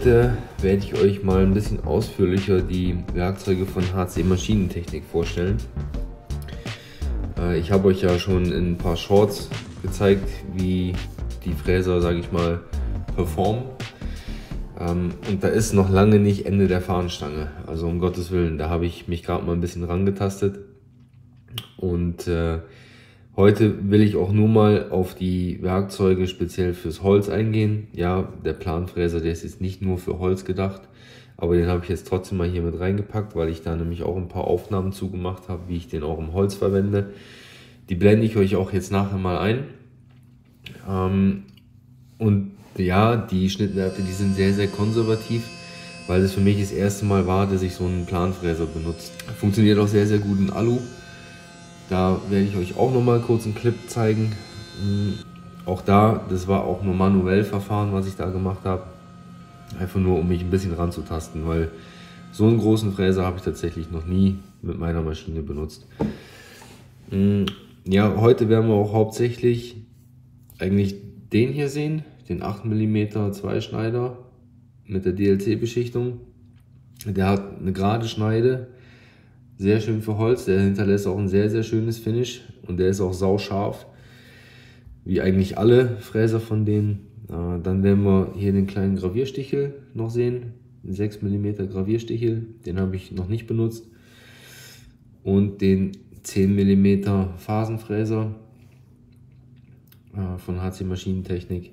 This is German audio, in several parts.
Heute werde ich euch mal ein bisschen ausführlicher die Werkzeuge von HC Maschinentechnik vorstellen. Äh, ich habe euch ja schon in ein paar Shorts gezeigt, wie die Fräser, sage ich mal, performen. Ähm, und da ist noch lange nicht Ende der Fahnenstange. Also um Gottes Willen, da habe ich mich gerade mal ein bisschen rangetastet. Und äh, Heute will ich auch nur mal auf die Werkzeuge speziell fürs Holz eingehen. Ja, der Planfräser, der ist jetzt nicht nur für Holz gedacht, aber den habe ich jetzt trotzdem mal hier mit reingepackt, weil ich da nämlich auch ein paar Aufnahmen zugemacht habe, wie ich den auch im Holz verwende. Die blende ich euch auch jetzt nachher mal ein. Ähm, und ja, die Schnittwerte, die sind sehr, sehr konservativ, weil es für mich das erste Mal war, dass ich so einen Planfräser benutzt. Funktioniert auch sehr, sehr gut in Alu. Da werde ich euch auch noch mal kurz einen Clip zeigen. Hm, auch da, das war auch nur manuell Verfahren, was ich da gemacht habe. Einfach nur, um mich ein bisschen ranzutasten, weil so einen großen Fräser habe ich tatsächlich noch nie mit meiner Maschine benutzt. Hm, ja, heute werden wir auch hauptsächlich eigentlich den hier sehen, den 8 mm Zweischneider mit der DLC-Beschichtung. Der hat eine gerade Schneide, sehr schön für Holz. Der hinterlässt auch ein sehr, sehr schönes Finish und der ist auch sauscharf. Wie eigentlich alle Fräser von denen. Äh, dann werden wir hier den kleinen Gravierstichel noch sehen. Den 6 mm Gravierstichel. Den habe ich noch nicht benutzt. Und den 10 mm Phasenfräser äh, von HC Maschinentechnik.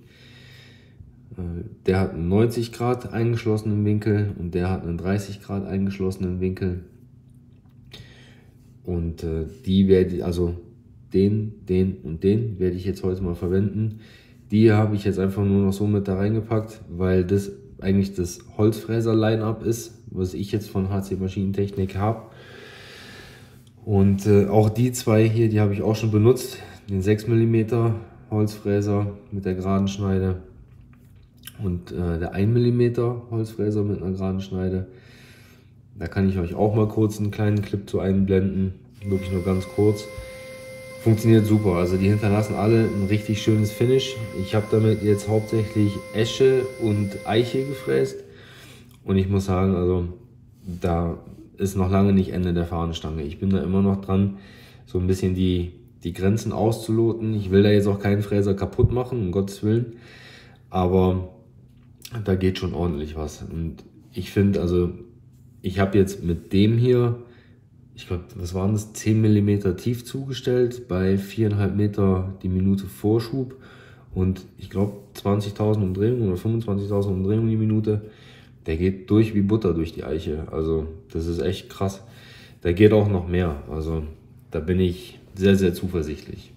Äh, der hat einen 90 Grad eingeschlossenen Winkel und der hat einen 30 Grad eingeschlossenen Winkel. Und äh, die werde also den, den und den werde ich jetzt heute mal verwenden. Die habe ich jetzt einfach nur noch so mit da reingepackt, weil das eigentlich das Holzfräser-Line-Up ist, was ich jetzt von HC Maschinentechnik habe. Und äh, auch die zwei hier, die habe ich auch schon benutzt. Den 6 mm Holzfräser mit der geraden Schneide und äh, der 1 mm Holzfräser mit einer geraden Schneide. Da kann ich euch auch mal kurz einen kleinen Clip zu einblenden. Wirklich nur ganz kurz. Funktioniert super. Also die hinterlassen alle ein richtig schönes Finish. Ich habe damit jetzt hauptsächlich Esche und Eiche gefräst. Und ich muss sagen, also da ist noch lange nicht Ende der Fahnenstange. Ich bin da immer noch dran, so ein bisschen die, die Grenzen auszuloten. Ich will da jetzt auch keinen Fräser kaputt machen, um Gottes Willen. Aber da geht schon ordentlich was. Und ich finde, also ich habe jetzt mit dem hier, ich glaube, was waren das, 10 mm tief zugestellt, bei 4,5 Meter die Minute Vorschub und ich glaube 20.000 Umdrehungen oder 25.000 Umdrehungen die Minute. Der geht durch wie Butter durch die Eiche. Also das ist echt krass. Da geht auch noch mehr. Also da bin ich sehr, sehr zuversichtlich.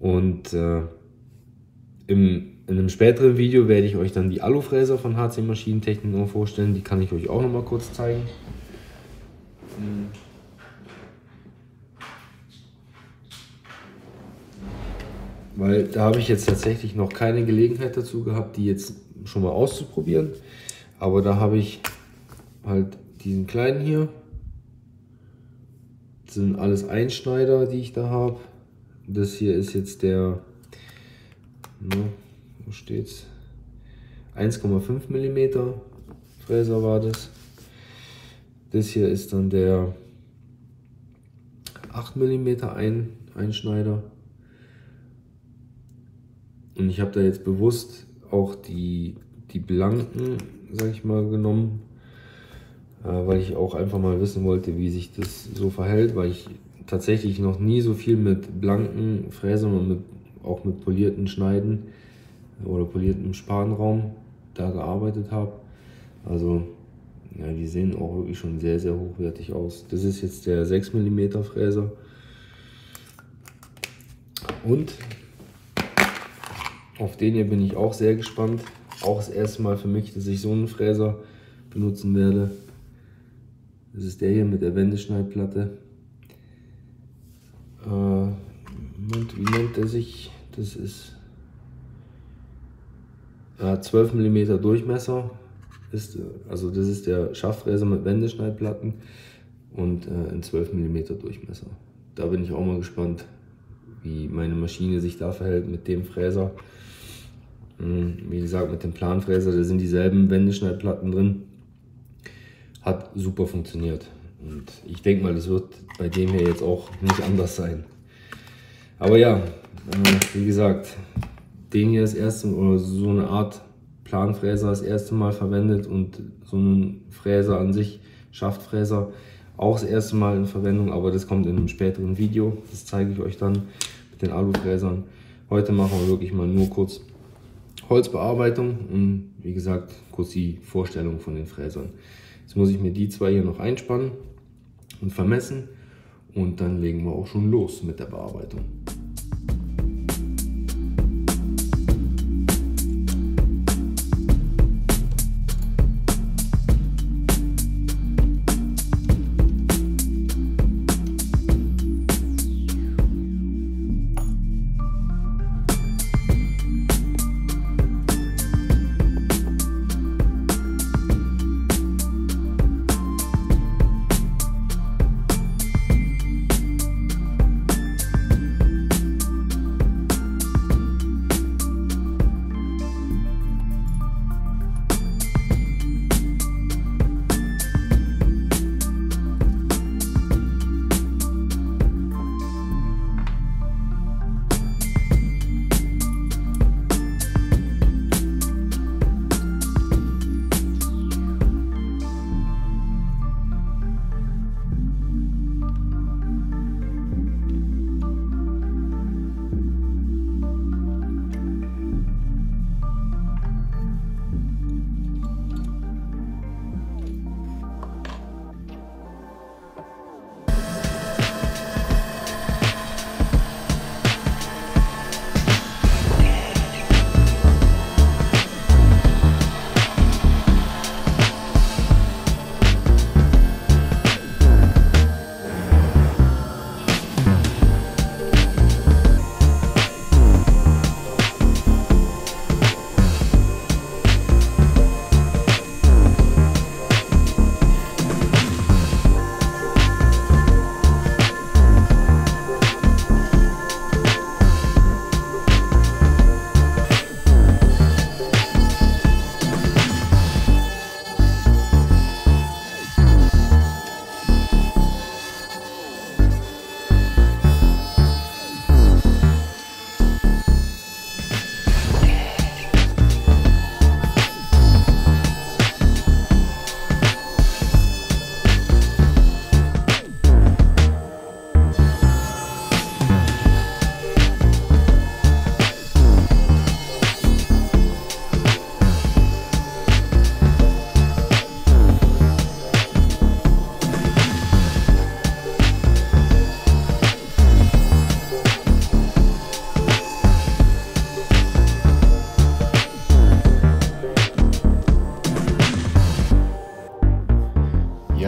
Und äh, im in einem späteren Video werde ich euch dann die Alufräser von HC Maschinentechnik noch vorstellen. Die kann ich euch auch noch mal kurz zeigen. Weil da habe ich jetzt tatsächlich noch keine Gelegenheit dazu gehabt, die jetzt schon mal auszuprobieren. Aber da habe ich halt diesen kleinen hier. Das sind alles Einschneider, die ich da habe. Das hier ist jetzt der, ne, wo steht's? 1,5 mm Fräser war das. Das hier ist dann der 8 mm Ein Einschneider. Und ich habe da jetzt bewusst auch die, die blanken, sag ich mal, genommen, äh, weil ich auch einfach mal wissen wollte, wie sich das so verhält, weil ich tatsächlich noch nie so viel mit blanken Fräsern und mit, auch mit polierten Schneiden oder poliertem Spanraum da gearbeitet habe. Also ja, die sehen auch wirklich schon sehr, sehr hochwertig aus. Das ist jetzt der 6 mm Fräser. Und auf den hier bin ich auch sehr gespannt. Auch das erste Mal für mich, dass ich so einen Fräser benutzen werde. Das ist der hier mit der Wendeschneidplatte. Äh, wie nennt er sich? Das ist er hat 12 mm Durchmesser. Ist, also das ist der Schaffräser mit Wendeschneidplatten und äh, ein 12 mm Durchmesser. Da bin ich auch mal gespannt, wie meine Maschine sich da verhält mit dem Fräser. Hm, wie gesagt, mit dem Planfräser, da sind dieselben Wendeschneidplatten drin. Hat super funktioniert. Und ich denke mal, das wird bei dem hier jetzt auch nicht anders sein. Aber ja, äh, wie gesagt, den hier erste oder so eine Art Planfräser das erste Mal verwendet und so einen Fräser an sich, Schaftfräser, auch das erste Mal in Verwendung, aber das kommt in einem späteren Video. Das zeige ich euch dann mit den Alufräsern. Heute machen wir wirklich mal nur kurz Holzbearbeitung und wie gesagt kurz die Vorstellung von den Fräsern. Jetzt muss ich mir die zwei hier noch einspannen und vermessen und dann legen wir auch schon los mit der Bearbeitung.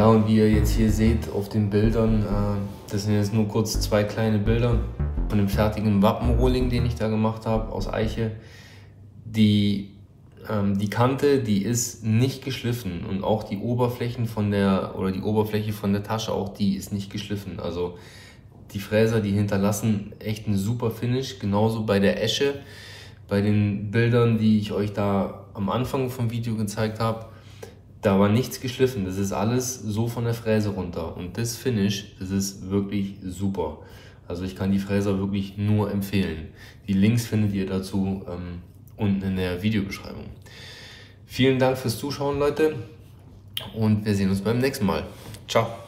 Ja, und wie ihr jetzt hier seht auf den Bildern, äh, das sind jetzt nur kurz zwei kleine Bilder von dem fertigen Wappenrohling, den ich da gemacht habe aus Eiche. Die, ähm, die Kante, die ist nicht geschliffen und auch die Oberflächen von der, oder die Oberfläche von der Tasche, auch die ist nicht geschliffen. Also die Fräser, die hinterlassen echt ein super Finish, genauso bei der Esche. Bei den Bildern, die ich euch da am Anfang vom Video gezeigt habe, da war nichts geschliffen. Das ist alles so von der Fräse runter. Und das Finish, das ist wirklich super. Also ich kann die Fräser wirklich nur empfehlen. Die Links findet ihr dazu ähm, unten in der Videobeschreibung. Vielen Dank fürs Zuschauen, Leute. Und wir sehen uns beim nächsten Mal. Ciao.